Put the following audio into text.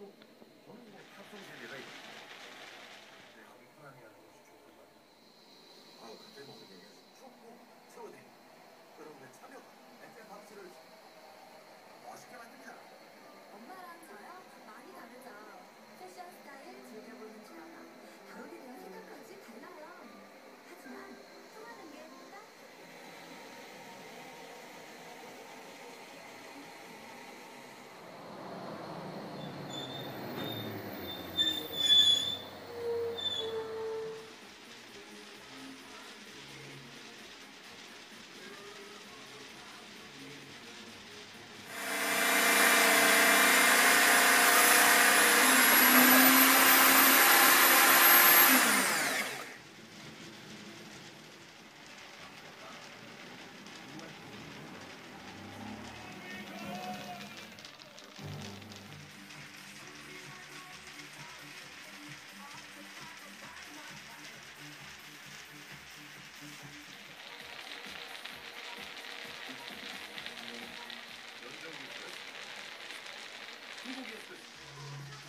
또 저는 뭐 세계가 すいません。